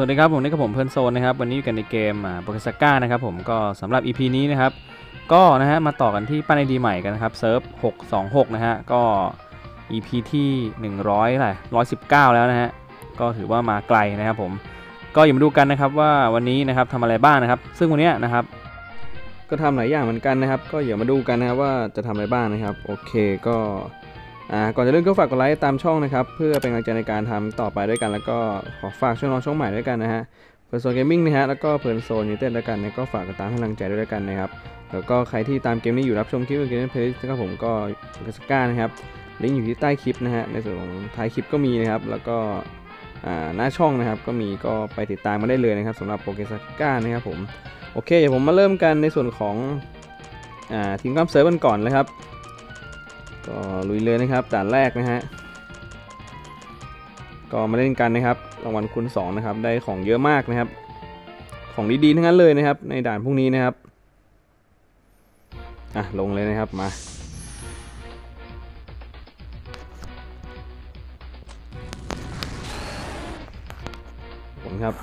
วัสดีครับผมนี่กับผมเพื่อนโซนนะครับวันนี้อยู่กันในเกมอ่าโปเกสก้านะครับผมก็สำหรับ EP นี้นะครับก็นะฮะมาต่อกันที่ปั้นไอดีใหม่กันนะครับเซิร์ฟ626 นะฮะก็ EP ที่ 100อะไร119 แล้วนะฮะก็ถือว่ามาไกลนะครับผมก็อย่ามาดูกันนะครับว่าวันนี้นะครับทำอะไรบ้างนะครับ ซึ่งวันนี้นะครับ ก็ทำหลายอย่างเหมือนกันนะครับ ก็อย่ามาดูกันนะครับว่าจะทำอะไรบ้างนะครับ โอเคก็ อ่าก่อนจะเริ่มก็ฝากกดไลค์ตามช่องนะครับ เพื่อเป็นกำลังใจในการทำต่อไปด้วยกัน แล้วก็ขอฝากช่องน้องช่องใหม่ด้วยกันนะฮะเพลินโซน Gaming นะฮะแล้วก็เพลินโซนยูเต็ดด้วยกันนะก็ฝากกดตามให้กำลังใจด้วยกันนะครับแล้วก็ใครที่ตามเกมนี้อยู่รับชมคลิป gameplay นะครับ Poke Saga นะครับลิงก์อยู่ที่ใต้คลิปนะฮะในส่วนของท้ายคลิปก็มีนะครับ แล้วก็หน้าช่องนะครับ ก็มีก็ไปติดตามมาได้เลยนะครับสำหรับ Poke Saga นะครับผมโอเคเดี๋ยวผมมาเริ่มกันในส่วนของอทีมข้ามเซิร์ฟกันก่อนเลยครับ ก็ลุยเลยนะครับด่านแรกนะฮะก็มาเล่นกันนะครับรางวัลคูณ2นะครับได้ของเยอะมากนะครับ ของดีๆทั้งนั้นเลยนะครับ ในด่านพวกนี้นะครับอะลงเลยนะครับมาผมครับ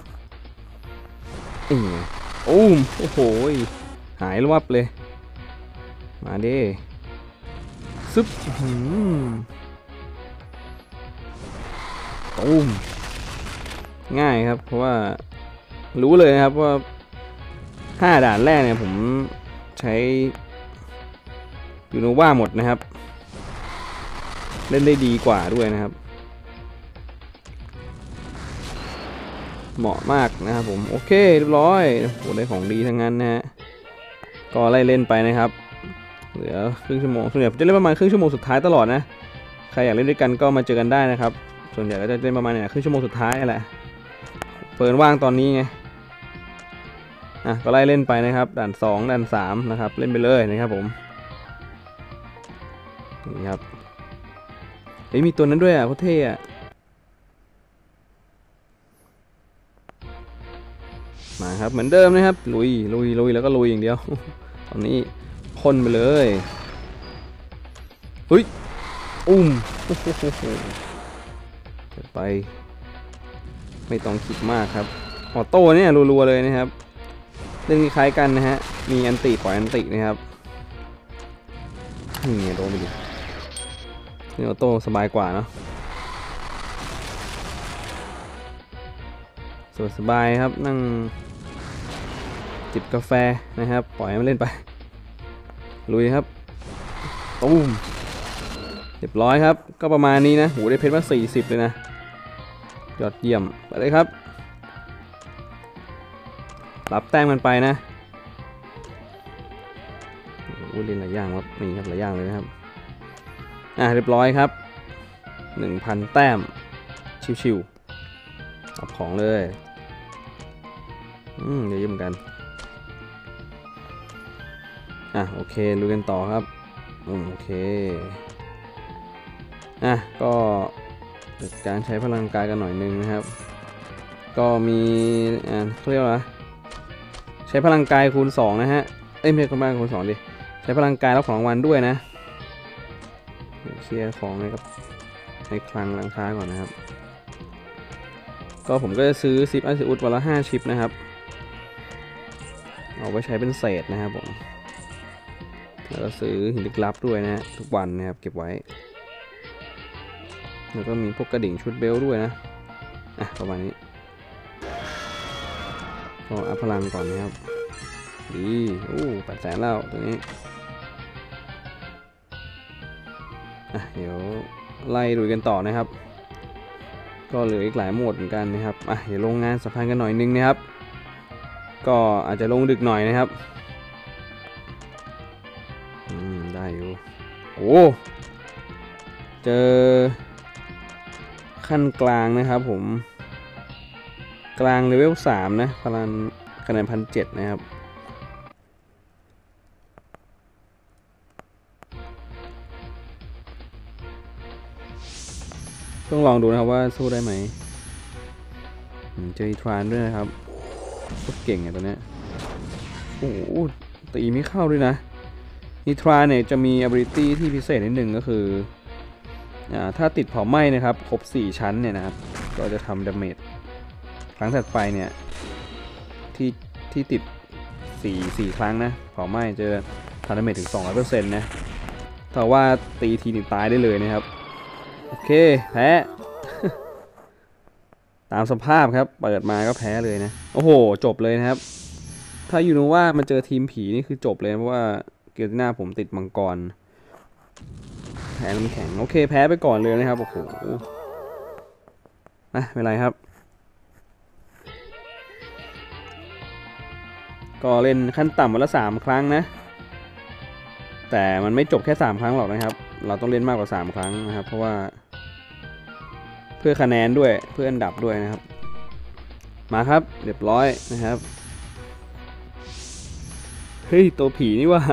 อุ้มโอ้โหยหายรวับเลย มาดิ ซึบหืออุ้มง่ายครับเพราะว่ารู้เลยนะครับว่าห้าด่านแรกเนี่ยผมใช้ยูโนวาหมดนะครับ เล่นได้ดีกว่าด้วยนะครับ เหมาะมากนะครับผม โอเคเรียบร้อยโหได้ของดีทั้งนั้นนะฮะก็ไล่เล่นไปนะครับ เหลือครึ่งชั่วโมงส่วนใหญ่จะเล่นประมาณครึ่งชั่วโมงสุดท้ายตลอดนะใครอยากเล่นด้วยกันก็มาเจอกันได้นะครับ ส่วนใหญ่ก็จะเล่นประมาณเนี่ยครึ่งชั่วโมงสุดท้ายแหละเปิดว่างตอนนี้ไงอะก็ไล่เล่นไปนะครับด่าน 2 ด่าน3นะครับเล่นไปเลยนะครับผมนี่ครับเฮ้ยมีตัวนั้นด้วยอะโคตรเท่อะมาครับเหมือนเดิมนะครับลุยลุยลุยแล้วก็ลุยอย่างเดียว ตอนนี้ พ่นไปเลยเฮ้ยอุ้มเดี๋ยวไป ไม่ต้องคิดมากครับออโต้เนี่ยรัวๆเลยนะครับ เรื่องคล้ายกันนะฮะ มีอันติปล่อยอันตินะครับนี่โดนไปดินี่ออโต้สบายกว่าเนาะสบายครับนั่งจิบกาแฟนะครับ ปล่อยมันเล่นไป ลุยครับตูมเรียบร้อยครับ ก็ประมาณนี้นะโหได้เพชรมา 40 เลยนะ ยอดเยี่ยม ไปเลยครับ รับแต้มกันไปนะโอ้เล่นหลายอย่างครับนี่ครับหลายอย่างเลยนะครับ อะเรียบร้อยครับ 1,000 แต้ม ชิวๆเอาของเลย อืมเดี๋ยวเยี่ยมกัน อะโอเคลุยกันต่อครับอืมโอเคอะก็จัดการใช้พลังกายกันหน่อยนึงนะครับ ก็มีอ่าเขาเรียกว่าใช้พลังกายคูณ 2 นะฮะเอ้ยไม่ใช่พลังกายคูณ2ดิใช้พลังกายรับของรางวัลด้วยนะเดี๋ยวเคลียร์ของในกับในคลังร้านค้าก่อนนะครับ ก็ผมก็จะซื้อซิปอัลซิอุดวันละ5ชิปนะครับ เอาไว้ใช้เป็นเศษนะครับผม แล้วก็ซื้อหินลึกลับด้วยนะฮะทุกวันนะครับเก็บไว้ แล้วก็มีพวกกระดิ่งชุดเบลด้วยนะอะประมาณนี้ก็อัพพลังก่อนนะครับดีโอ้แปดแสนแล้วตัวนี้อะเดี๋ยวไล่ดูกันต่อนะครับ ก็เหลืออีกหลายโหมดเหมือนกันนะครับอะเดี๋ยวลงงานสะพานกันหน่อยนึงนะครับ ก็อาจจะลงดึกหน่อยนะครับ เจอขั้นกลางนะครับผม กลางเลเวล3นะพลังคะแนนพันเจ็ดนะครับ ต้องลองดูนะครับว่าสู้ได้ไหมเจออีทรานด้วยนะครับเก่งไงตัวเนี้ยโอ้ตีไม่เข้าด้วยนะ นิทราเนี่ยจะมี ability ที่พิเศษนิดหนึ่งก็คืออ่าถ้าติดเผาไหม้นะครับครบ 4 ชั้นเนี่ยนะครับ ก็จะทำ damage ครั้งถัดไปเนี่ยที่ที่ติดสี่สี่ครั้งนะเผาไหม้เจอ damage ถึง 200%นะแต่ว่าตีทีนึงตายได้เลยนะครับ โอเคแพ้ตามสภาพครับ เปิดมาก็แพ้เลยนะ โอ้โห จบเลยนะครับ ถ้าอยู่รู้ว่ามันเจอทีมผีนี่คือจบเลยเพราะว่า เกียรติหน้าผมติดมังกรแพ้น้ำแข็ง โอเค แพ้ไปก่อนเลยนะครับ โอ้โหอะไม่เป็นไรครับ ก็เล่นขั้นต่ำวันละสามครั้งนะ แต่มันไม่จบแค่สามครั้งหรอกนะครับ เราต้องเล่นมากกว่าสามครั้งนะครับ เพราะว่า เพื่อคะแนนด้วย เพื่ออันดับด้วยนะครับ มาครับ เรียบร้อยนะครับ เฮ้ย ตัวผีนี่ว่า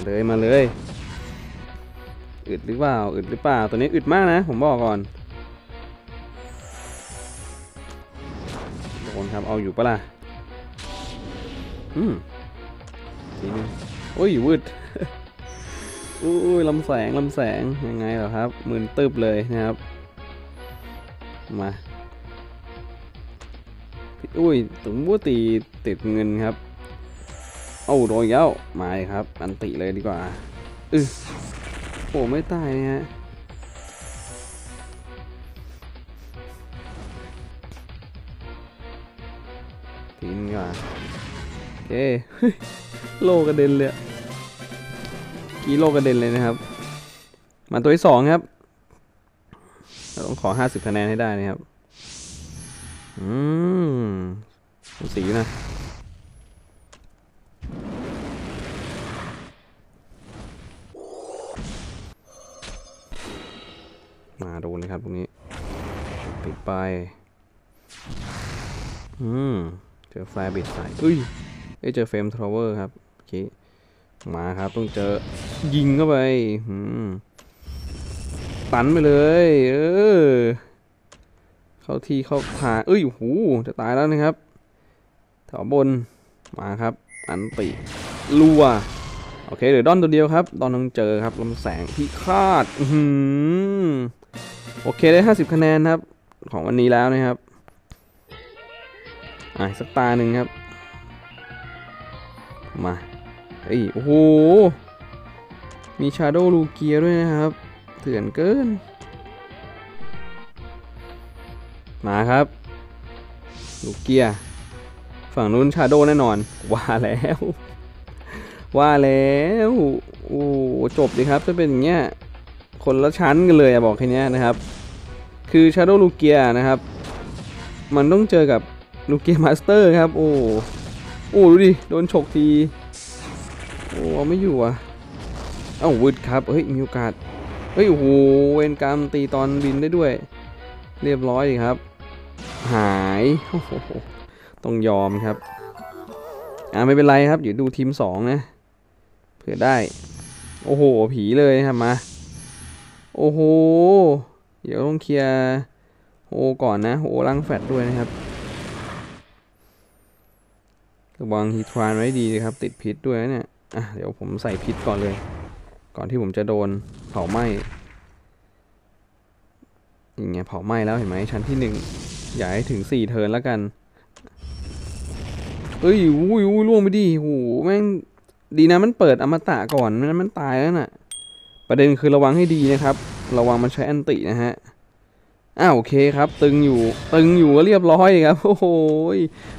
มาเลยมาเลยอึดหรือเปล่าอึดหรือเปล่าตัวนี้อึดมากนะ ผมบอกก่อนโดนครับเอาอยู่ปะล่ะอืมทีนึงโอ้ยวืดอุ้ยลำแสงลำแสงยังไงเหรอครับหมื่นตึบเลยนะครับ มาอุ้ยตุ้มบัวตีติดเงินครับ เอ้โดนแล้วมาครับ อันติเลยดีกว่าอือโอ้ไม่ตายนะฮะทีนึงดีกว่าโอเคโลกระเด็นเลยกีโลกระเด็นเลยนะครับ มาตัวที่สองครับเราต้องขอ50คะแนนให้ได้นะครับ อืมสีนะ มาโดูนะครับตรงนี้ปิดไป อืม เจอแฟร์บิดใส่อุ้ยเอ้ยเจอเฟรมทราวเวอร์ครับโอเคมาครับต้องเจอยิงเข้าไปอืมตันไปเลย เออ เข้าที่เข้าทางเอ้ยโอ้โหจะตายแล้วนะครับแถวบนมาครับ อันติลัวโอเคเหลือดอนตัวเดียวครับ ดอนต้องเจอครับลำแสงที่คาด อื้อหือ โอเคได้ 50 คะแนนครับ ของวันนี้แล้วนะครับ อะสักตาหนึ่งครับ มาเอ้ยโอ้โห มีชาโดว์ลูเกียด้วยนะครับ เถื่อนเกิน มาครับ ลูเกีย ฝั่งนู้นชาโดว์แน่นอน ว่าแล้ว ว่าแล้ว โอ้จบดีครับ จะเป็นอย่างเงี้ย คนละชั้นกันเลยอะบอกแค่นี้นะครับ คือ Shadow Lugia นะครับ มันต้องเจอกับ Lugia Master ครับ โอ้โอ้ดูดิ โดนฉกที โอ้เอาไม่อยู่อะ เอ้าวืดครับ เฮ้ย มีโอกาส เฮ้ย โอ้โห เวนกรรมตีตอนบินได้ด้วย เรียบร้อยครับ หายโอ้โหต้องยอมครับ อ่าไม่เป็นไรครับ เดี๋ยวดูทีมสองนะ เผื่อได้ โอ้โห ผีเลยครับมา โอ้โห เดี๋ยวต้องเคลียร์โอก่อนนะ โอล้างแฟตด้วยนะครับระวังฮีทรานไว้ดีนะครับ ติดพิษด้วยนะเนี่ย อะ เดี๋ยวผมใส่พิษก่อนเลย ก่อนที่ผมจะโดนเผาไหม้อย่างเงี้ยเผาไหม้แล้วเห็นไหมชั้นที่หนึ่งอย่าให้ถึงสี่เทิร์นแล้วกัน เอ้ยอุ้ยอุ้ยล่วงไปดิโหแม่งดีนะมันเปิดอมตะก่อนไม่งั้นมันตายแล้วน่ะ ประเด็นคือระวังให้ดีนะครับ ระวังมันใช้อันตินะฮะอ้าวโอเคครับ ตึงอยู่ตึงอยู่ก็เรียบร้อยครับโอ้โห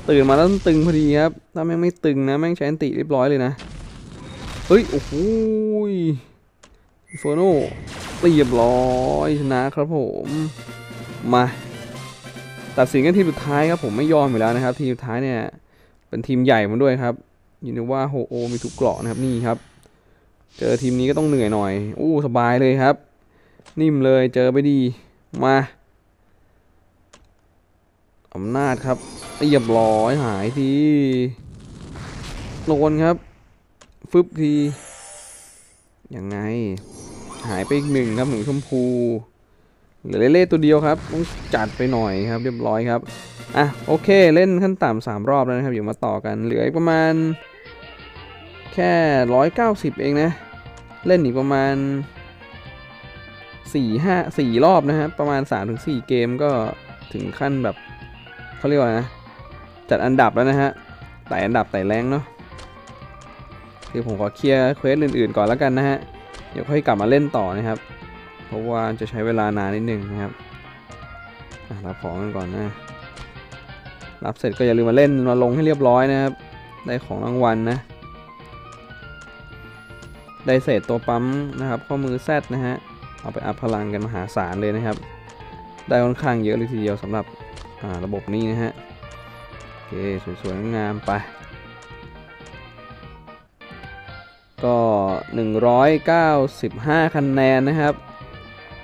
ตื่นมาแล้วตึงพอดีครับ ถ้าแม่งไม่ตึงนะแม่งใช้อันติเรียบร้อยเลยนะเฮ้ยโอ้โหโฟโนเรียบร้อยชนะครับผมมาตัดสินกันทีมสุดท้ายครับผมไม่ยอมอยู่แล้วนะครับ ทีมสุดท้ายเนี่ยเป็นทีมใหญ่มาด้วยครับยินดีว่าโฮโอมีทุกเกราะนะครับนี่ครับ เจอทีมนี้ก็ต้องเหนื่อยหน่อย อู้สบายเลยครับ นิ่มเลยเจอไปดี มาอำนาจครับเรียบร้อยหายทีโลนครับ ฟึบที ยังไง หายไปอีกหนึ่งครับหนึ่งชมพูเหลือเล่ตัวเดียวครับต้องจัดไปหน่อยครับ เรียบร้อยครับ อะโอเคเล่นขั้นต่ำสามรอบแล้วนะครับ อยู่มาต่อกันเหลืออีกประมาณ แค่ร้อยเก้าสิบเองนะ เล่นอีกประมาณสี่ห้าสี่รอบนะฮะ ประมาณ3-4ถึง4เกมก็ถึงขั้นแบบเขาเรียกว่านะ จัดอันดับแล้วนะฮะไต่อันดับไต่แรงเนาะคือผมขอเคลียร์เควสอื่นๆก่อนแล้วกันนะฮะ เดี๋ยวค่อยกลับมาเล่นต่อนะครับ เพราะว่าจะใช้เวลานานนิดนึงนะครับรับของกันก่อนนะ รับเสร็จก็อย่าลืมมาเล่นมาลงให้เรียบร้อยนะครับ ได้ของรางวัลนะ ได้เศษตัวปั๊มนะครับ ข้อมือแซดนะฮะ เอาไปอัพพลังกันมหาศาลเลยนะครับ ได้ค่อนข้างเยอะเลยทีเดียวสำหรับระบบนี้นะฮะ โอเค สวยๆงามไปก็ 195 คะแนนนะครับ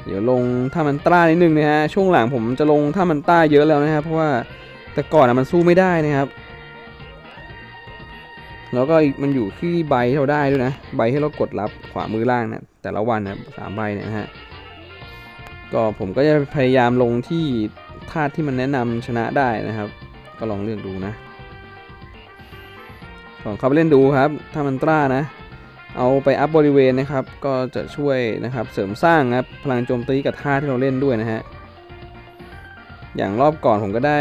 เดี๋ยวลงท่ามันตรานิดนึงนะฮะ ช่วงหลังผมจะลงท่ามันต้าเยอะแล้วนะครับ เพราะว่าแต่ก่อนอะมันสู้ไม่ได้นะครับ แล้วก็มันอยู่ที่ใบที่เราได้ด้วยนะ ใบที่เรากดรับขวามือล่างนะแต่ละวันนะสามใบเนี่ยนะฮะก็ผมก็จะพยายามลงที่ธาตุที่มันแนะนำชนะได้นะครับ ก็ลองเลือกดูนะลองเข้าไปเล่นดูครับ ถ้ามันตรานะ เอาไปอัพบริเวณนะครับ ก็จะช่วยนะครับเสริมสร้างครับพลังโจมตีกับธาตุที่เราเล่นด้วยนะฮะอย่างรอบก่อนผมก็ได้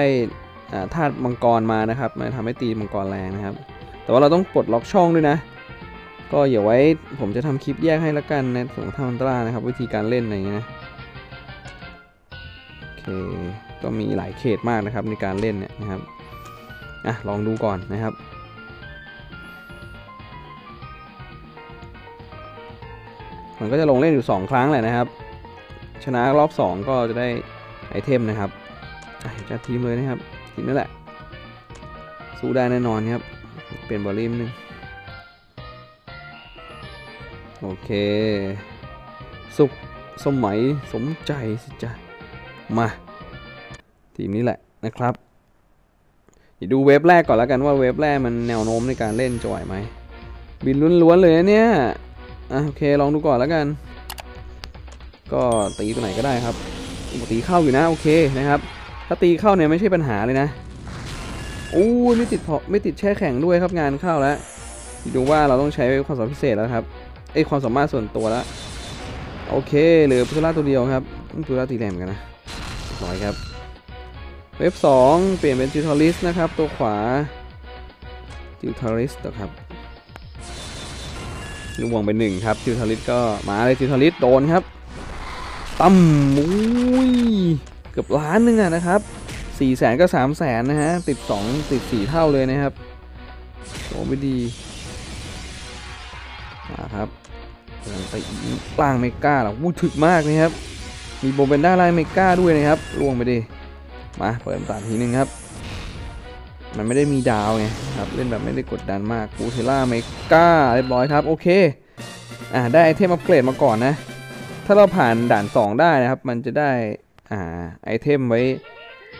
อ่าธาตุมังกรมานะครับมันทำให้ตีมังกรแรงนะครับ แต่ว่าเราต้องปลดล็อกช่องด้วยนะ ก็อย่าไว้ผมจะทำคลิปแยกให้ละกันในส่วนของท่ามันตรานะครับ วิธีการเล่นอะไรเงี้ยนะโอเคก็มีหลายเขตมากนะครับในการเล่นเนี่ยนะครับอะลองดูก่อนนะครับมันก็จะลงเล่นอยู่ 2 ครั้งแหละนะครับ ชนะรอบ 2 ก็จะได้ไอเทมนะครับอะจัดทีมเลยนะครับ ทีมนั่นแหละ สู้ได้แน่นอนครับ เปลี่ยนบอลลีมนึงโอเค สุขสมัยสมใจสิจ๊ะมา ทีมนี้แหละนะครับเดี๋ยวดูเวฟแรกก่อนแล้วกันว่าเวฟแรกมันแนวโน้มในการเล่นจะไหวไหม บินล้วนๆเลยเนี่ยอะโอเคลองดูก่อนแล้วกัน ก็ตีตัวไหนก็ได้ครับตีเข้าอยู่นะโอเคนะครับ ถ้าตีเข้าเนี่ยไม่ใช่ปัญหาเลยนะ อ้ยไม่ติดพอไม่ติดแช่แข็งด้วยครับงานเข้าแล้วดูว่าเราต้องใช้ความสามารถพิเศษแล้วครับเอ้ยความสามารถส่วนตัวแล้วโอเคเหลือพุทธราตัวเดียวครับพุทธราตีแรงเหมือนกันนะร้อยครับ เว็บ 2 เปลี่ยนเป็นจิวทอริสนะครับ ตัวขวาจิวทอริสนะครับลูกวงเป็นหนึ่งครับจิวทอริสก็มาเลยจิวทอริสโดนครับตั้มอุ้ยเกือบล้านหนึ่งอะนะครับ 4ี่แสนก็3 0 0แสนนะฮะ ติด 2 ติด 4 เท่าเลยนะครับโอ้ไม่ดีมาครับลงไปล่างเมกาหรอวู้ถึกมากนะครับ มีโบเบนด้าล่างเมกาด้วยนะครับล่วงไปดิมาเปิดตาทีนึงครับ มันไม่ได้มีดาวไงครับเล่นแบบไม่ได้กดดันมากกูเทล่าเมกาเรียบร้อยครับโอเคอ่าได้ item อัปเกรดมาก่อนนะ ถ้าเราผ่านด่าน 2 ได้นะครับ มันจะได้อ่า item ไว้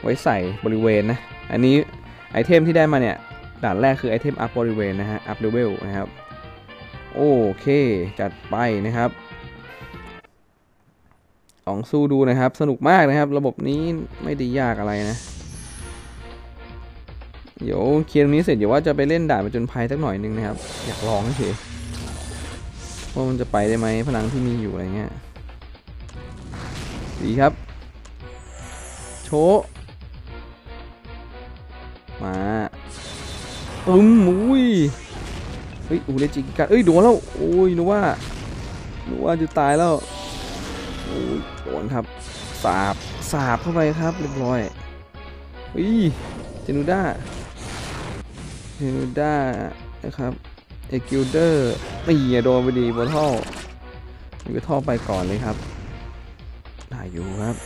ไว้ใส่บริเวณนะ อันนี้ไอเทมที่ได้มาเนี่ยด่านแรกคือ item อัพบริเวณนะฮะอัพเลเวลนะครับโอเคจัดไปนะครับลองสู้ดูนะครับ สนุกมากนะครับ ระบบนี้ไม่ได้ยากอะไรนะ เดี๋ยวเคลียร์ตรงนี้เสร็จเดี๋ยวว่าจะไปเล่นด่านไปจนภัยสักหน่อยนึงนะครับ อยากลองเฉยว่ามันจะไปได้ไหมพลังที่มีอยู่อะไรเงี้ยดีครับ โชว์ มาอึมอุ้ยเฮ้ยอูเลจิกิกาเอ้ยโดนแล้วโอ้ยนึกว่านึกว่าจะตายแล้วโอ้ยโดนครับสาบสาบเข้าไปครับเรียบร้อยอุ้ยเจนูด้าเจนูด้านะครับเอกิลเดอร์นี่อย่าโดนไปดีบอลท่อมีบอลท่อไปก่อนเลยครับได้อยู่ครับ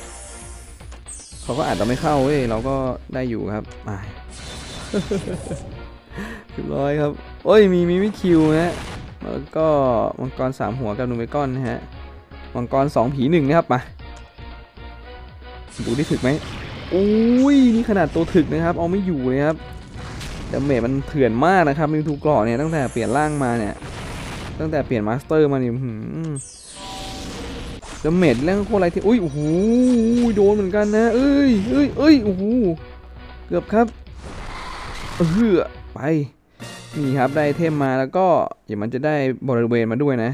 เขาก็อาจจะไม่เข้าเว้ยเราก็ได้อยู่ครับมาเรียบร้อยครับ โอ้ยมีมีวิคิวนะฮะแล้วก็มังกรสามหัวกับนูเมก้อนนะฮะมังกรสองผีหนึ่งนะครับมาดูได้ถึกไหมอุ้ยนี่ขนาดตัวถึกนะครับ เอาไม่อยู่เลยครับ damage มันเถื่อนมากนะครับมิวทูกรอเนี่ยตั้งแต่เปลี่ยนร่างมาเนี่ย ตั้งแต่เปลี่ยน master มาเนี่ย damage เรื่องโคตรไรที่อุ้ยโอ้โหโดนเหมือนกันนะเอ้ยเอ้ยเอ้ยโอ้โหเกือบครับเออไปนี่ครับได้เทมมาแล้วก็เดี๋ยวมันจะได้บริเวณมาด้วยนะ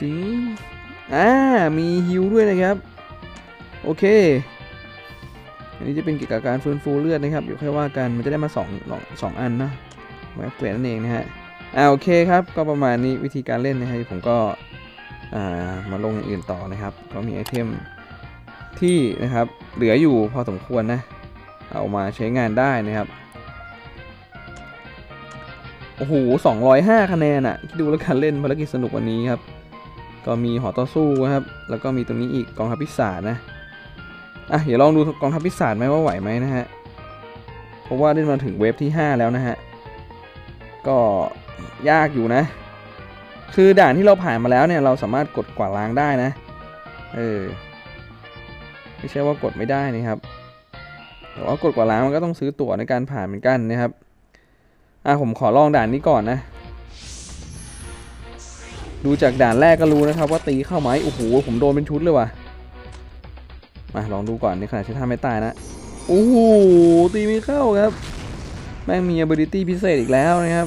จริงอ่ามีฮิวด้วยนะครับ โอเค อันนี้จะเป็นเกี่ยวกับการฟื้นฟูเลือดนะครับ อยู่แค่ว่ากันมันจะได้มาสองสองอันนะไว้อัปเกรดนั่นเองนะฮะอ่าโอเคครับ ก็ประมาณนี้วิธีการเล่นนะฮะผมก็ มาลงอย่างอื่นต่อนะครับ ก็มีไอเทมที่นะครับเหลืออยู่พอสมควรนะ เอามาใช้งานได้นะครับ โอ้โห 205 คะแนนอะคิดดูแล้วกันเล่นภารกิจสนุกวันนี้ครับ ก็มีหอต่อสู้นะครับ แล้วก็มีตรงนี้อีกกองทัพพิศาจนะ อะ เดี๋ยวลองดูกองทัพพิศาจไหมว่าไหวไหมนะฮะ เพราะว่าเล่นมาถึงเวฟที่ 5 แล้วนะฮะ ก็ยากอยู่นะ คือด่านที่เราผ่านมาแล้วเนี่ยเราสามารถกดกวาดล้างได้นะเออไม่ใช่ว่ากดไม่ได้นะครับแต่ว่ากดกวาดล้างมันก็ต้องซื้อตั๋วในการผ่านเหมือนกันนะครับอะผมขอลองด่านนี้ก่อนนะ ดูจากด่านแรกก็รู้นะครับ ว่าตีเข้าไหมโอ้โหผมโดนเป็นชุดเลยว่ะมาลองดูก่อนในขณะที่ท่าไม่ตายนะโอ้โหตีไม่เข้าครับแม่งมี ability พิเศษอีกแล้วนะครับ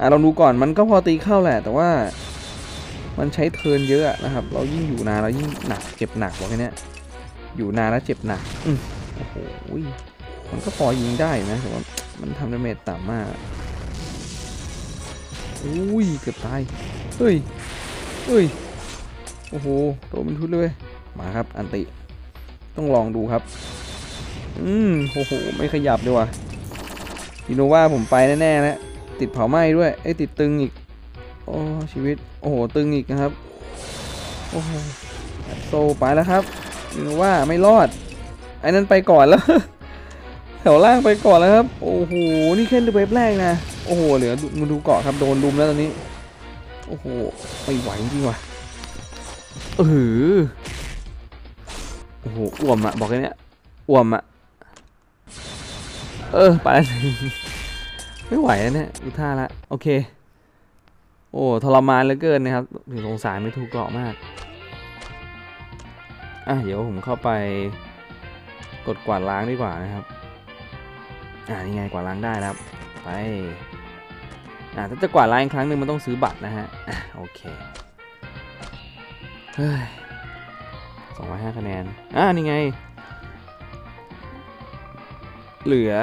อะลองดูก่อนมันก็พอตีเข้าแหละ แต่ว่ามันใช้ turn เยอะนะครับ เรายิ่งอยู่นานเรายิ่งหนักเจ็บหนักว่าแค่นี้อยู่นานแล้วเจ็บหนักอืมโอ้โหมันก็พอยิงได้นะแต่ว่ามันทำ damage ต่ำมากอุ้ยเกือบตายเฮ้ยเฮ้ยโอ้โหโตเป็นทุดเลยมาครับ ulti ต้องลองดูครับ อืมโอ้โหไม่ขยับเลยว่ะอินโนวาผมไปแน่ๆแล้ว ติดเผาไหม้ด้วยไอ้ติดตึงอีก โอ้ชีวิต โอ้โห ตึงอีกนะครับ โอ้โหโซไปแล้วครับนึกว่าไม่รอด ไอ้นั้นไปก่อนแล้ว แถวล่างไปก่อนแล้วครับ โอ้โห นี่แค่เว็บแรกนะ โอ้โห เหลือมาดูเกาะครับ โดนลุมแล้วตอนนี้ โอ้โห ไม่ไหวจริงว่ะเออโอ้โหอ้วมอะบอกแค่นี้อ้วมอะเออ ไปแล้ว ไม่ไหวแล้วเนี่ยดูท่าละโอเค โอ้ทรมานเหลือเกินนะครับถึงสงสารไม่ถูกเกาะมากอะเดี๋ยวผมเข้าไปกดกวาดล้างดีกว่านะครับอ่านี่ไงกวาดล้างได้แล้วไปอ่าถ้าจะกวาดล้างอีกครั้งหนึ่งมันต้องซื้อบัตรนะฮะอะโอเคเฮ้ยสองร้อยห้าคะแนนอ่านี่ไง เหลือ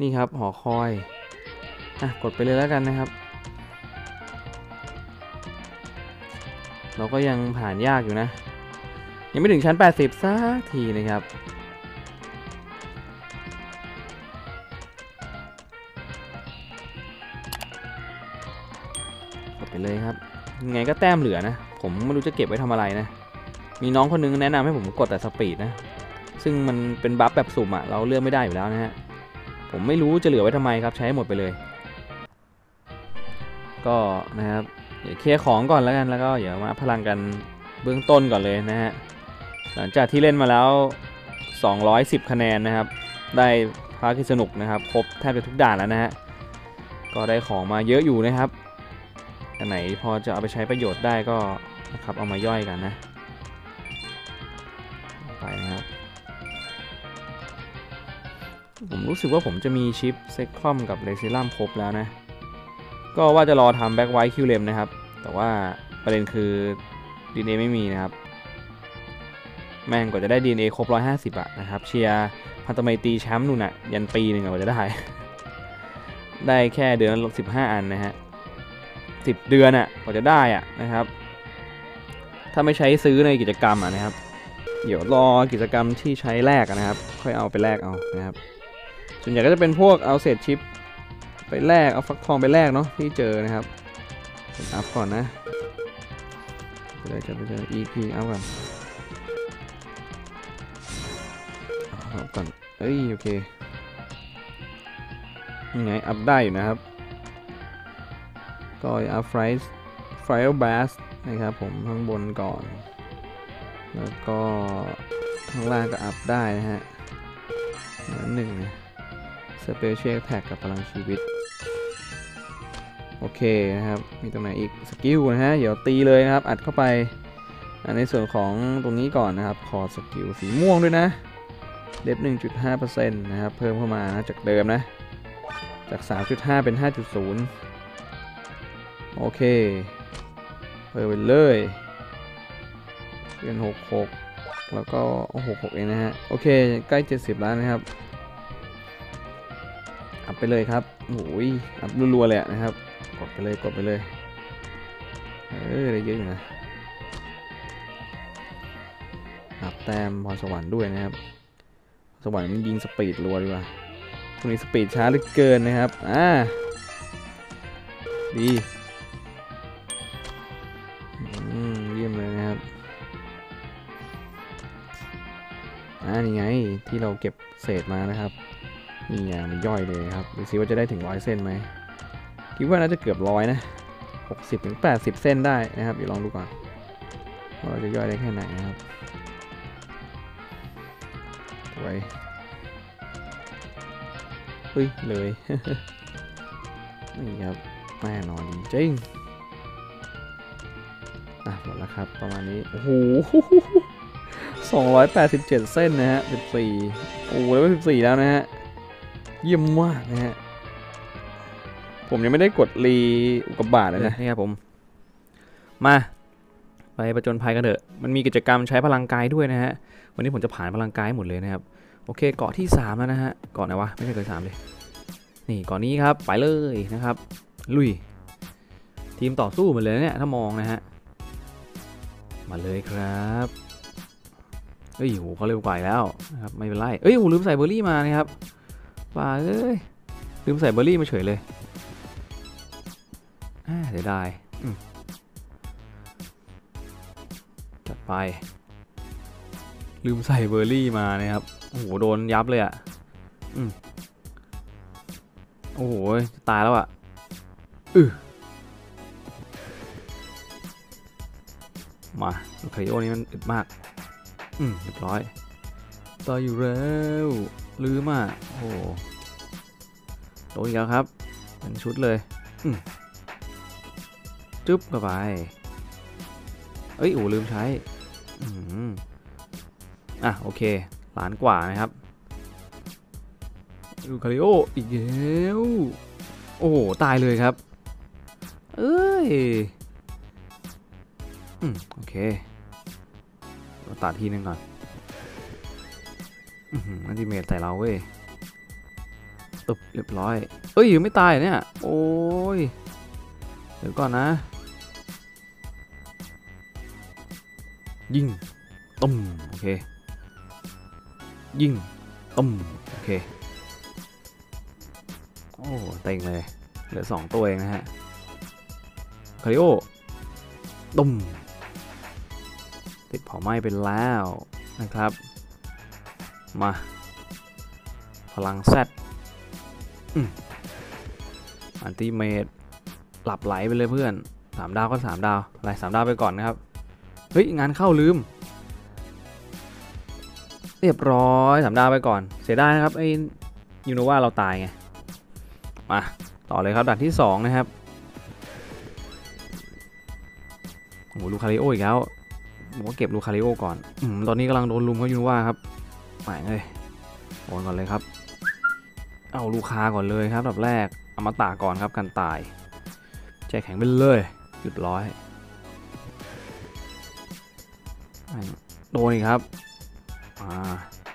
นี่ครับหอคอยอะกดไปเลยแล้วกันนะครับ เราก็ยังผ่านยากอยู่นะ ยังไม่ถึงชั้น 80สักทีนะครับกดไปเลยครับยังไงก็แต้มเหลือนะ ผมไม่รู้จะเก็บไว้ทำอะไรนะ มีน้องคนนึงแนะนำให้ผมกดแต่สปีดนะ ซึ่งมันเป็นบัฟแบบสุ่มอะเราเลือกไม่ได้อยู่แล้วนะฮะ ผมไม่รู้จะเหลือไว้ทำไมครับ ใช้ให้หมดไปเลย ก็นะครับเดี๋ยวเคลียร์ของก่อนแล้วกันแล้วก็เดี๋ยวมาพลังกันเบื้องต้นก่อนเลยนะฮะหลังจากที่เล่นมาแล้ว 210 คะแนนนะครับ ได้ภารกิจสนุกนะครับ ครบแทบจะทุกด่านแล้วนะฮะก็ได้ของมาเยอะอยู่นะครับอันไหนพอจะเอาไปใช้ประโยชน์ได้ก็นะครับเอามาย่อยกันนะ ผมรู้สึกว่าผมจะมีชิปเซครอมกับเรชิรัมครบแล้วนะ ก็ว่าจะรอทำ Black White คิวเรมนะครับ แต่ว่าประเด็นคือ DNA ไม่มีนะครับ แม่งกว่าจะได้ DNA ครบ 150อะนะครับ เชียร์พันธไมตรีแชมป์นู่นอะยันปีหนึ่งกว่าจะได้ ได้แค่เดือนละ15 อันนะฮะ10 เดือนอะกว่าจะได้อะนะครับ ถ้าไม่ใช้ซื้อในกิจกรรมอะนะครับเดี๋ยวรอกิจกรรมที่ใช้แลกนะครับ ค่อยเอาไปแลกเอานะครับ ส่วนใหญ่ก็จะเป็นพวกเอาเศษชิป ไปแลกเอาฟักทองไปแลกเนาะที่เจอนะครับผมอัพก่อนนะไปเลยจะไปเจอ EP อัพก่อนอัพก่อนเอ้ยโอเคยังไงอัพได้อยู่นะครับก็อัพไฟส์ไฟล์บัสนะครับผมข้างบนก่อน แล้วก็ข้างล่างก็อัพได้นะฮะหมื่นหนึ่งนะ special attack กับพลังชีวิต โอเคนะครับ มีตรงไหนอีก skill นะฮะ เดี๋ยวตีเลยนะครับ อัดเข้าไปอะในส่วนของตรงนี้ก่อนนะครับ คอสกิลสีม่วงด้วยนะเดฟ1.5%นะครับ เพิ่มเข้ามานะจากเดิมนะ จาก 3.5 เป็น 5.0 โอเค เพิ่มไปเลยเป็นหกหกแล้วก็หกหกเองนะฮะ โอเค ใกล้ 70 แล้วนะครับ อัพไปเลยครับโอ้ยอัพรัวๆเลยนะครับ กดไปเลย กดไปเลย เออได้เยอะอยู่นะอัพแต้มพรสวรรค์ด้วยนะครับ สวรรค์มันยิง speed รัวดีกว่าตรงนี้ speed ช้าเหลือเกินนะครับ อ่า ดีอืมเยี่ยมเลยนะครับ อ่า นี่ไง ที่เราเก็บเศษมานะครับ นี่ไงมันย่อยเลยครับดูซิว่าจะได้ถึงร้อยเส้นไหมคิดว่าน่าจะเกือบร้อยนะหกสิบถึงแปดสิบเส้นได้นะครับเดี๋ยวลองดูก่อนว่าเราจะย่อยได้แค่ไหนนะครับไว้เฮ้ยเลยนี่ครับแน่นอนจริงๆอะหมดแล้วครับประมาณนี้ โอ้โห287 เส้นนะฮะ 14 โอ้แล้วก็14 แล้วนะฮะ เยี่ยมมากนะฮะ ผมยังไม่ได้กดรีอุกกาบาตเลยนะนี่ครับผม มา ไปประจนภัยกันเถอะ มันมีกิจกรรมใช้พลังกายด้วยนะฮะ วันนี้ผมจะผ่านพลังกายหมดเลยนะครับ โอเค เกาะที่ 3 แล้วนะฮะ เกาะไหนวะ ไม่ใช่เกาะสามเลย นี่เกาะนี้ครับ ไปเลยนะครับ ลุย ทีมต่อสู้หมดเลยเนี่ยถ้ามองนะฮะ มาเลยครับเฮ้ยโหเขาเร็วกว่าแล้วนะครับไม่เป็นไร เอ้ยโหลืมใส่เบอร์รี่มานะครับ ป่าเอ้ยลืมใส่เบอร์รี่มาเฉยเลยเสียดายจัดไป ลืมใส่เบอร์รี่มานะครับ โอ้โห โดนยับเลยอะ่ะโอ้โหจะตายแล้วอะ่ะอือมาคาริโอนี่มันอึดมาก อืมเรียบร้อยตายอยู่แล้ว ลืมอะโอ้โหโดนอีกแล้วครับเป็นชุดเลยจึ๊บเข้าไปเอ้ยโอ้ลืมใช้อืมอะ โอเคล้านกว่านะครับลูคาริโออีกแล้วโอ้โห ตายเลยครับ เอ้ยอืมโอเคเราตัดทีนึงก่อน อันติเมตใส่เราเว้ยตึบเรียบร้อย เอ้ยยังไม่ตายเหรอเนี่ย โอ้ย เดี๋ยวก่อนนะ ยิงตุ้มโอเค ยิงตุ้มโอเค โอ้เต็งเลย เหลือสองตัวเองนะฮะ คาริโอตุ้มติดเผาไหม้ไปแล้วนะครับ มา พลังแซดอืมอันติเมตหลับไหลไปเลยเพื่อนสามดาวก็สามดาวอะไรสามดาวไปก่อนนะครับ เฮ้ย งานเข้าลืม เรียบร้อยสามดาวไปก่อน เสียดายนะครับไอ้ยูโนว่าเราตายไง มาต่อเลยครับด่านที่2นะครับโอ้โหลูคาริโออีกแล้วผมว่าเก็บลูคาริโอก่อนอืมตอนนี้กำลังโดนลุมเขายูโนว่าครับ หมายเลยโอนก่อนเลยครับ เอาลูกค้าก่อนเลยครับดับแรกเอามาตาก่อนครับกันตายแจกแข็งไปเลยเรียบร้อยโดนอีกครับอ่า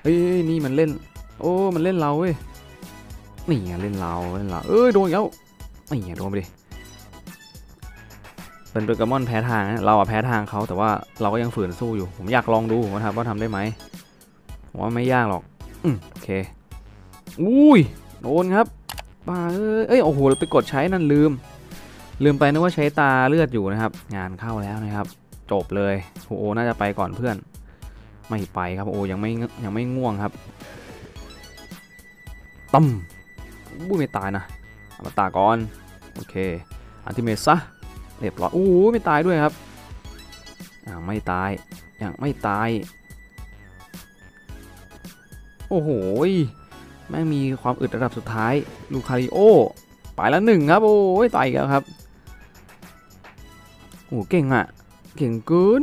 เฮ้ยนี่มันเล่น โอ้มันเล่นเราเว้ยนี่ไงเล่นเราเล่นเราเอ้ยโดนอีกแล้วนี่ไงโดนไปดิเป็นโปเกมอนแพ้ทาง เราอะแพ้ทางเขาแต่ว่าเราก็ยังฝืนสู้อยู่ ผมอยากลองดูว่าทำว่าทำได้ไหม ผมว่าไม่ยากหรอกอืมโอเค อุ้ยโดนครับบ้าเอ้ยเอ้ยโอ้โหไปกดใช้นั่นลืม ลืมไปนึกว่าใช้ตาเลือดอยู่นะครับ งานเข้าแล้วนะครับ จบเลยโอโอน่าจะไปก่อนเพื่อน ไม่ไปครับโอยังไม่ยังไม่ง่วงครับตั้มบุ้ยไม่ตายนะเอามาตาก่อนโอเคอันติเมตซะเรียบร้อยโอ้ไม่ตายด้วยครับยังไม่ตายยังไม่ตาย โอ้โหแม่งมีความอึดระดับสุดท้ายลูคาริโอไปแล้วหนึ่งครับ โอ้ยตายแล้วครับโอ้เก่งอะเก่งเกิน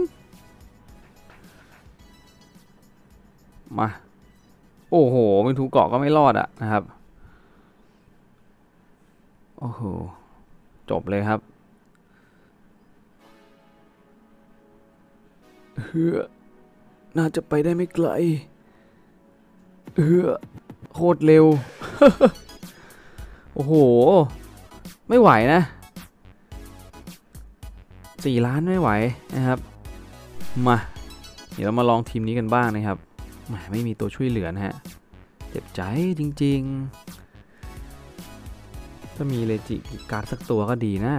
มา โอ้โหมิทูเกาะก็ไม่รอดอะนะครับ โอ้โห จบเลยครับเฮือน่าจะไปได้ไม่ไกล เฮือโคตรเร็ว โอ้โห ไม่ไหวนะสี่ล้านไม่ไหวนะครับ มา เดี๋ยวเรามาลองทีมนี้กันบ้างนะครับแหมไม่มีตัวช่วยเหลือนะฮะ เจ็บใจจริง ๆ ถ้ามีเลจิการสักตัวก็ดีนะ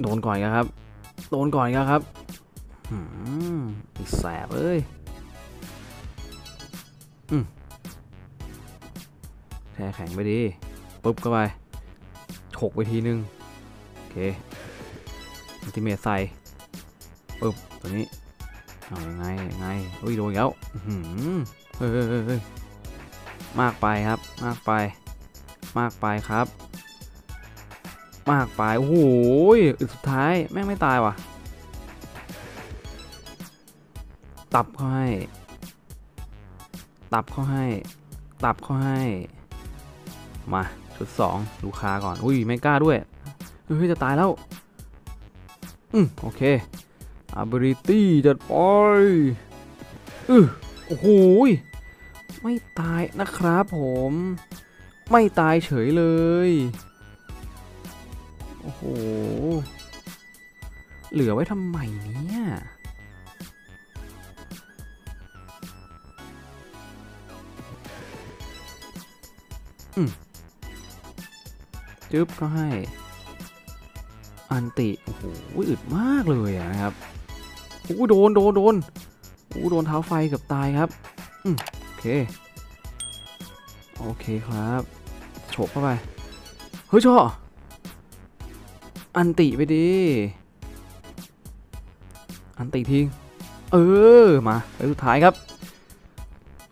โดนก่อนครับ โดนก่อนครับหืมแสบเอ้ย แช่แข็งไปดีปุ๊บเข้าไปฉกไปทีนึง โอเคอัลติเมทใส่ปุ๊บตัวนี้เอายังไงยังไงอุ้ยโดนแล้วหือเฮ้ยเฮ้ยเฮ้ยมากไปครับ มากไป มากไปครับ มากไปโอ้โหอึดสุดท้ายแม่งไม่ตายว่ะ ตับเขาให้ ตับเขาให้ ตับเขาให้ มาชุดสองลูกค้าก่อน อุ้ยไม่กล้าด้วย เฮ้ย จะตายแล้ว อืมโอเค ability จัดไปอือโอ้โหไม่ตายนะครับผม ไม่ตายเฉยเลย โอ้โห เหลือไว้ทำไมเนี่ย จึ๊บก็ให้ อันติ โอ้โหอึดมากเลยอะนะครับโอ้โดนโดนโดนโอ้โดนเท้าไฟเกับตายครับอืมโอเค โอเคครับโฉบเข้าไป เฮ้ยช่ออันติไปดิ อันติทิ้ง เออ มาไปสุดท้ายครับ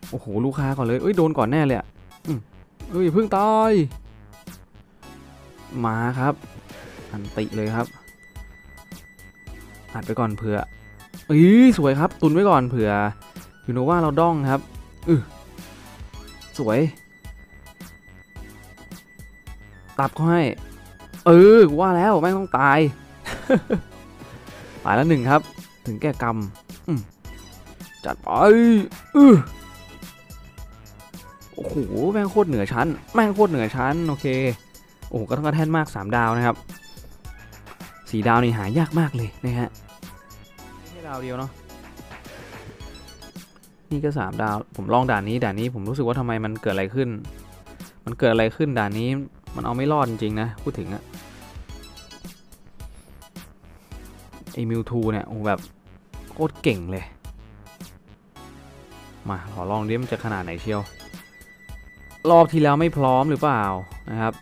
โอ้โห ลูกค้าก่อนเลย เอ้ย โดนก่อนแน่เลยอะ เอ้ยเพิ่งตายมาครับ อันติเลยครับอัดไปก่อนเผื่อเอ้ยสวยครับ ตุนไว้ก่อนเผื่อยูโนว่าเราด้องครับอือสวย ตับเขาให้ เออว่าแล้วแม่งต้องตาย ตายแล้วหนึ่งครับ ถึงแก่กรรมจัดไปอือ อ้โหแม่งโคตรเหนือชั้น แม่งโคตรเหนือชั้น โอเค โอ้โหก็ต้องกระแท่นมาก 3 ดาวนะครับสีดาวนี่หายากมากเลยนะฮะไม่ใช่ดาวเดียวเนาะ นี่ก็ 3 ดาว ผมลองด่านนี้ด่านนี้ผมรู้สึกว่าทำไมมันเกิดอะไรขึ้น มันเกิดอะไรขึ้นด่านนี้ มันเอาไม่รอดจริงๆนะ พูดถึงอะไอมิวทูเนี่ย โอ้แบบโคตรเก่งเลย มาขอลองดิมันจะขนาดไหนเชียว รอบที่แล้วไม่พร้อมหรือเปล่านะครับ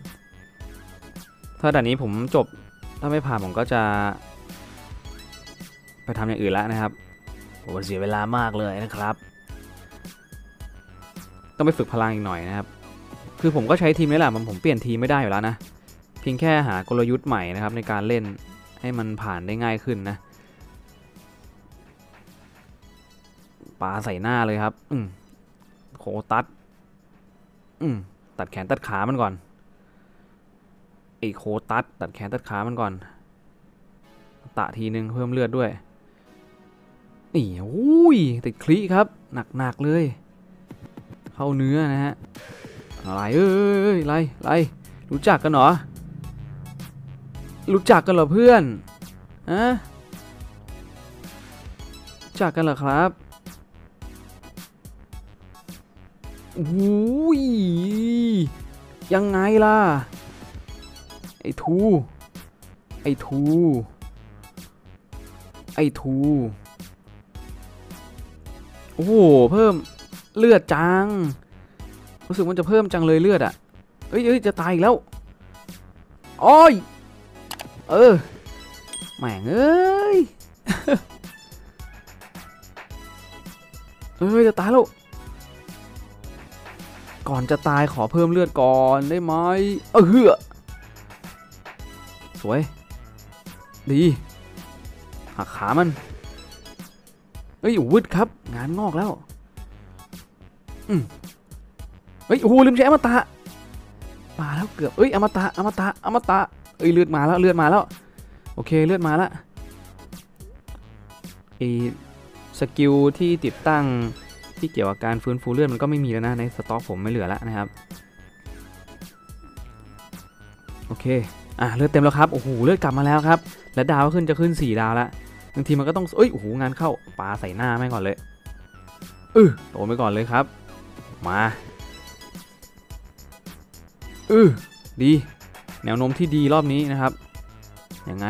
ถ้าด่านนี้ผมจบถ้าไม่ผ่านผมก็จะ ไปทำอย่างอื่นแล้วนะครับโอ้เสียเวลามากเลยนะครับ ต้องไปฝึกพลังอีกหน่อยนะครับ คือผมก็ใช้ทีมนี้แหละมันผมเปลี่ยนทีมไม่ได้อยู่แล้วนะเพียงแค่หากลยุทธ์ใหม่นะครับในการเล่นให้มันผ่านได้ง่ายขึ้นนะปาใส่หน้าเลยครับ อืมโคตัด อืมตัดแขนตัดขามันก่อนไอโคตัดตัดแขนตัดขามันก่อน ตะทีนึงเพิ่มเลือดด้วยนี่อุ้ยติดคลีครับ หนักๆเลย เข้าเนื้อนะฮะอะไรเอ้ยอะไรอะไรรู้จักกันเหรอ รู้จักกันเหรอเพื่อนอะรู้จักกันเหรอครับ อุ้ยยังไงล่ะ ไอ้ทู ไอ้ทู ไอ้ทู โอ้โห เพิ่มเลือดจัง รู้สึกมันจะเพิ่มจังเลยเลือดอะเอ้ยเอ้ยจะตายอีกแล้วโอ้ยเออแม่งเอ้ย เอ้ยจะตายแล้ว ก่อนจะตายขอเพิ่มเลือดก่อนได้ไหมเออเหือสวย ดีหักขามัน เอ้ยวืดครับ งานงอกแล้ว อืมเฮ้ยโอ้โหลืมใช้อมตะมาแล้วเกือบเอ้ยอมตะอมตะอมตะเอ้ยเลือดมาแล้วเลือดมาแล้ว โอเคเลือดมาแล้วไอ skill ที่ติดตั้ง ที่เกี่ยวกับการฟื้นฟูเลือดมันก็ไม่มีแล้วนะในสต็อกผมไม่เหลือแล้วนะครับโอเคอะเลือดเต็มแล้วครับโอ้โหเลือดกลับมาแล้วครับ และดาวก็ขึ้นจะขึ้น 4 ดาวล้วบางทีมันก็ต้องเอ้ยโอ้โหงานเข้าปลาใส่หน้าแม่ก่อนเลยเออโดนไปก่อนเลยครับ มาเออดี แนวโน้มที่ดีรอบนี้นะครับยังไง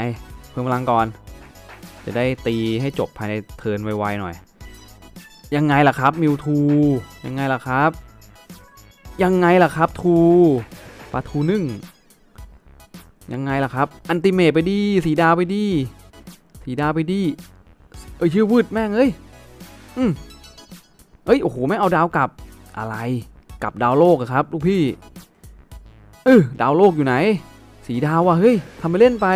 เพิ่มพลังก่อน จะได้ตีให้จบภายในเทินไวๆหน่อย ยังไงล่ะครับมิวทูยังไงล่ะครับ ยังไงล่ะครับทูปลาทูนึ่งยังไงล่ะครับ อันติเมตไปดีสีดาวไปดีสีดาวไปดีเอ้ยชื่อวืดแม่งเอ้ยอืมเอ้ยโอ้โหไม่เอาดาวกลับอะไรกลับดาวโลกอะครับลูกพี่เออดาวโลกอยู่ไหน สีดาวว่ะเฮ้ยทำไปเล่นไป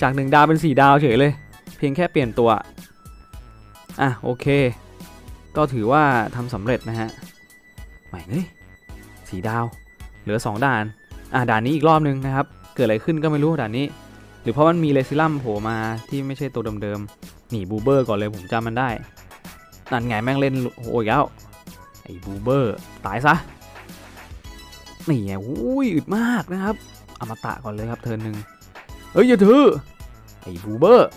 จากหนึ่งดาวเป็นสีดาวเฉยเลย เพียงแค่เปลี่ยนตัว อะโอเค ก็ถือว่าทำสำเร็จนะฮะใหม่เฮ้ยสีดาว เหลือ 2 ด่าน อะด่านนี้อีกรอบนึงนะครับ เกิดอะไรขึ้นก็ไม่รู้ด่านนี้ หรือเพราะมันมีเลซิลัมโผล่มาที่ไม่ใช่ตัวเดิมๆหนีบูเบอร์ก่อนเลยผมจำมันได้นั่นไงแม่งเล่นโอ้ยแล้วไอ้บูเบอร์ตายซะนี่ไงอุ้ยอึดมากนะครับอมตะก่อนเลยครับเทิร์นหนึ่งเฮ้ยอย่าถือไอ้บูเบอร์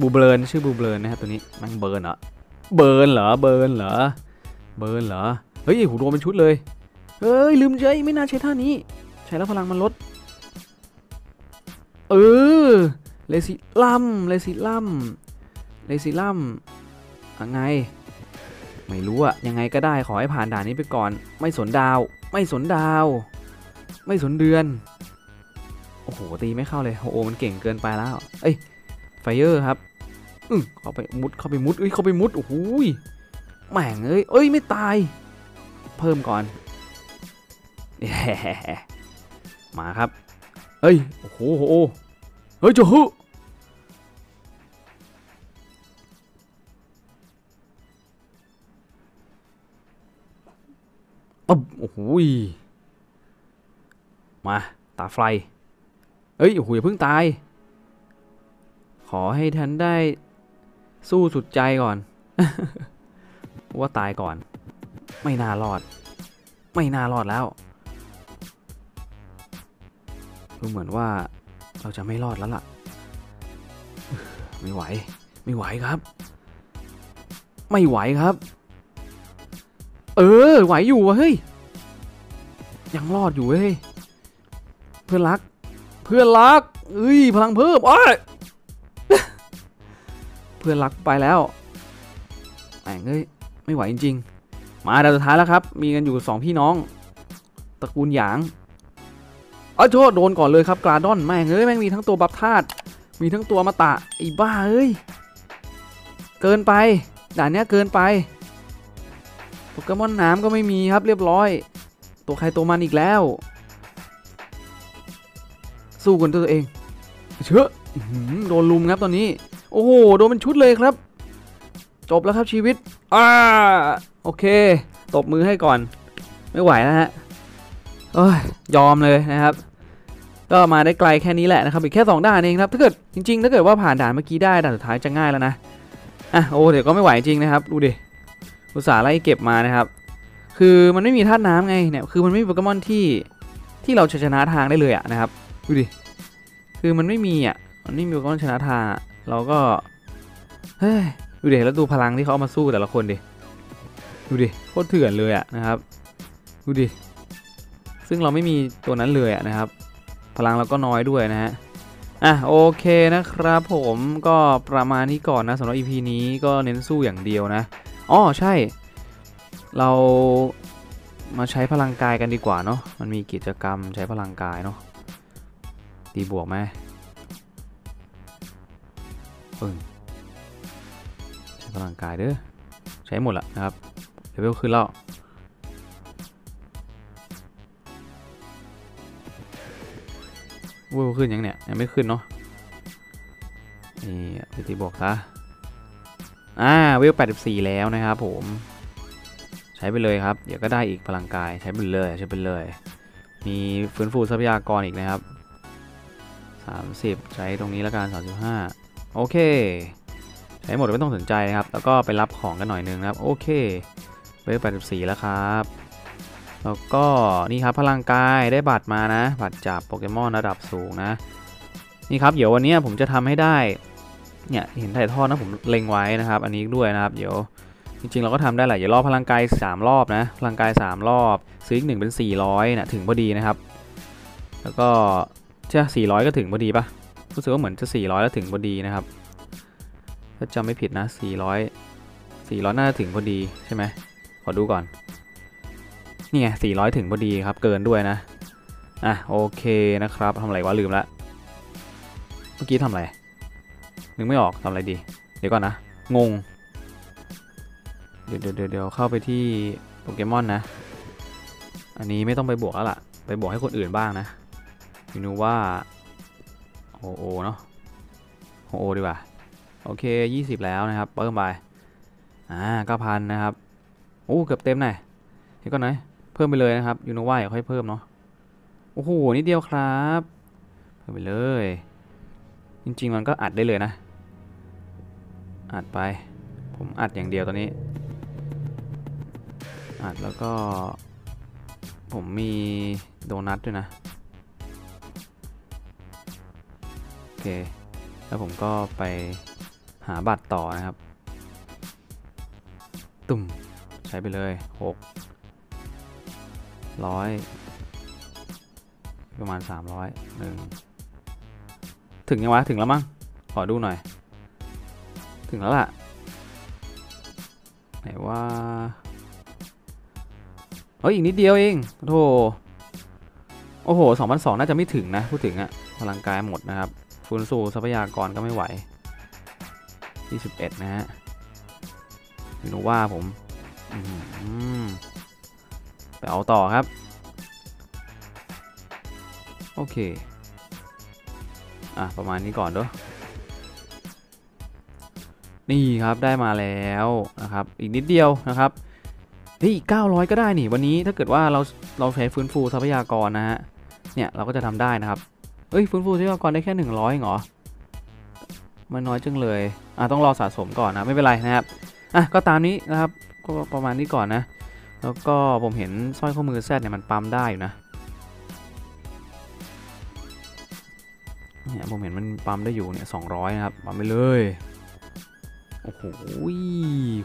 บูเบิร์นชื่อบูเบิร์นนะครับตัวนี้แม่ง burn เหรอ burn เหรอ burn เหรอ burn เหรอเฮ้ยหูโดนเป็นชุดเลยเฮ้ยลืมใช้ไม่น่าใช้ท่านี้ ใช้แล้วพลังมันลดเออเลซิลัมเลซิลัมเลซิลัมยังไง ไม่รู้อะยังไงก็ได้ขอให้ผ่านด่านนี้ไปก่อน ไม่สนดาว ไม่สนดาว ไม่สนเดือน โอ้โหตีไม่เข้าเลยโอ้โหมันเก่งเกินไปแล้ว เอ้ยไฟเออร์ครับ อืมเข้าไปมุดเข้าไปมุดเอ้ยเข้าไปมุดโอ้โหแม่งเอ้ยเอ้ยไม่ตาย เพิ่มก่อนมาครับเฮ้ยโอ้โหโอ้โหเฮ้ยเจ้าฮึอ๊บโอ้โหยมาตาไฟเฮ้ยโอ้โหอย่าเพิ่งตาย ขอให้ท่านได้ สู้สุดใจก่อน ว่าตายก่อน ไม่น่ารอด ไม่น่ารอดแล้ว ดูเหมือนว่าเราจะไม่รอดแล้วล่ะ ไม่ไหว ไม่ไหวครับ ไม่ไหวครับ เออ ไหวอยู่วะเฮ้ย ยังรอดอยู่เฮ้ย เพื่อนรัก เพื่อนรักเอ้ย พลังเพิ่มอ้ย เพื่อนรักไปแล้วแหม่งเอ้ยไม่ไหวจริงๆ มาดาวสุดท้ายแล้วครับ มีกันอยู่สองพี่น้องตระกูลหยางอ้ยโทษโดนก่อนเลยครับกราดอนแม่งเอ้ยแม่งมีทั้งตัวบัฟธาตุมีทั้งตัวมาตะไอ้บ้าเอ้ยเกินไปด่านเนี้ยเกินไปโปเกมอนน้ำก็ไม่มีครับเรียบร้อย ตัวใครตัวมันอีกแล้ว สู้กันตัวเองเชื่อโดนลุมครับตอนนี้ โอ้โหโดนเป็นชุดเลยครับ จบแล้วครับชีวิตอ่าโอเค ตบมือให้ก่อน ไม่ไหวแล้วฮะเอ้ยยอมเลยนะครับ ก็มาได้ไกลแค่นี้แหละนะครับอีกแค่ 2 ด่านเองครับถ้าเกิดจริงๆถ้าเกิดว่าผ่านด่านเมื่อกี้ได้ด่านสุดท้ายจะง่ายแล้วนะอะโอ้เดี๋ยวก็ไม่ไหวจริงนะครับดูดิอุตส่าห์ไล่เก็บมานะครับ คือมันไม่มีธาตุน้ำไงเนี่ยคือมันไม่มีโปเกมอนที่ที่เราชนะทางได้เลยอะนะครับดูดิคือมันไม่มีอะมันไม่มีโปเกมอนชนะทางอะ เราก็ เฮ้ย ดูดิแล้วดูพลังที่เขาเอามาสู้แต่ละคนดิ ดูดิ โคตรเถื่อนเลยอะนะครับ ดูดิ ซึ่งเราไม่มีตัวนั้นเลยอะนะครับ พลังเราก็น้อยด้วยนะฮะ อะโอเคนะครับผมก็ประมาณนี้ก่อนนะสำหรับ EP นี้ก็เน้นสู้อย่างเดียวนะอ๋อใช่ เรามาใช้พลังกายกันดีกว่าเนาะ มันมีกิจกรรมใช้พลังกายเนาะ ตีบวกไหม ปึ้งใช้พลังกายเด้อใช้หมดละนะครับเลเวลขึ้นแล้วเวลขึ้นยังเนี่ยยังไม่ขึ้นเนาะนี่ไปตีบอกซะอ่าเวล 84 แล้วนะครับผมใช้ไปเลยครับ เดี๋ยวก็ได้อีกพลังกายใช้ไปเลยใช้ไปเลย มีฟื้นฟูทรัพยากรอีกนะครับ 30 ใช้ตรงนี้แล้วกัน35 โอเค ใช้หมดไม่ต้องสนใจนะครับ แล้วก็ไปรับของกันหน่อยนึงนะครับ โอเคเวฟ84 แล้วครับ แล้วก็นี่ครับพลังกายได้บัตรมานะ บัตรจับโปเกมอนระดับสูงนะ นี่ครับ เดี๋ยววันนี้ผมจะทำให้ได้ เนี่ยเห็นถ่ายทอดนะผมเล็งไว้นะครับ อันนี้ด้วยนะครับ เดี๋ยวจริงๆ เราก็ทำได้แหละเดี๋ยวรอบพลังกาย 3 รอบนะ พลังกาย 3 รอบ ซื้ออีกหนึ่งเป็น 400นะถึงพอดีนะครับ แล้วก็จะ400 ก็ถึงพอดีปะ รู้สึกว่าเหมือนจะ 400 แล้วถึงพอดีนะครับ ถ้าจำไม่ผิดนะ 400 400 น่าจะถึงพอดีใช่ไหมขอดูก่อน นี่ไง 400 ถึงพอดีครับ เกินด้วยนะ อะ โอเคนะครับทำอะไรวะลืมละ เมื่อกี้ทำอะไร นึกไม่ออกทำอะไรดี เดี๋ยวก่อนนะ งง เดี๋ยวเดี๋ยวเดี๋ยวเข้าไปที่โปเกมอนนะ อันนี้ไม่ต้องไปบวกแล้วล่ะ ไปบวกให้คนอื่นบ้างนะยูนูว่า โอโอเนาะโอโอดีกว่า โอเค 20 แล้วนะครับ เพิ่มไป อ่า9,000นนะครับ โอ้ เกือบเต็มหน่อยเดี๋ยวก่อนนะเพิ่มไปเลยนะครับ ยูโนว่าอย่าค่อยเพิ่มเนาะ โอ้โห นิดเดียวครับ เพิ่มไปเลย จริง ๆ มันก็อัดได้เลยนะ อัดไป ผมอัดอย่างเดียวตอนนี้ อัดแล้วก็ ผมมีโดนัทด้วยนะ เค แล้วผมก็ไปหาบัตรต่อนะครับ ตุ่ม ใช้ไปเลยหกร้อยประมาณสามร้อยหนึ่งถึงยังวะ ถึงแล้วมั้ง ขอดูหน่อย ถึงแล้วล่ะ ไหนว่าเฮ้ยอีกนิดเดียวเองโธ่โอ้โหสองพันสองน่าจะไม่ถึงนะ พูดถึงอะพลังกายหมดนะครับ ฟื้นฟูทรัพยากรก็ไม่ไหว 21 นะฮะมิโนว่าผมไปเอาต่อครับ โอเค อะ ประมาณนี้ก่อนเด้อนี่ครับได้มาแล้วนะครับ อีกนิดเดียวนะครับเฮ้ย900 ก็ได้นี่ วันนี้ถ้าเกิดว่าเราเราใช้ฟื้นฟูทรัพยากรนะฮะ เนี่ย เราก็จะทำได้นะครับ เอ้ยฟื้นฟูทรัพยากรได้แค่100เองเหรอมันน้อยจังเลยอะต้องรอสะสมก่อนนะไม่เป็นไรนะครับอะก็ตามนี้นะครับก็ประมาณนี้ก่อนนะ แล้วก็ผมเห็นสร้อยข้อมือแซดเนี่ยมันปั๊มได้อยู่นะเนี่ยผมเห็นมันปั๊มได้อยู่เนี่ยสองร้อยนะครับปั๊มไปเลยโอ้โห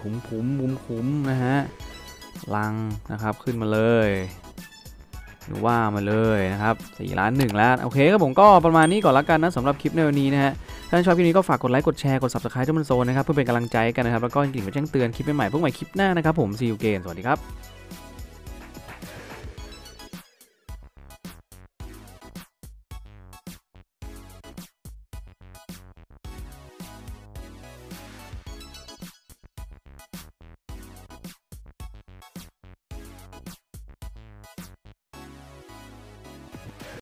คุ้มคุ้มคุ้มคุ้มนะฮะลังนะครับขึ้นมาเลย ว่ามาเลยนะครับ4ล้าน1ล้านโอเคครับผมก็ประมาณนี้ก่อนละกันนะสำหรับคลิปในวันนี้นะฮะถ้าชอบคลิปนี้ก็ฝากกดไลค์กดแชร์กด subscribe ทุกมันโซนนะครับเพื่อเป็นกำลังใจกันนะครับแล้วก็อย่าลืมแจ้งเตือนคลิปใหม่ๆพวกใหม่คลิปหน้านะครับผมซีอูเกนสวัสดีครับ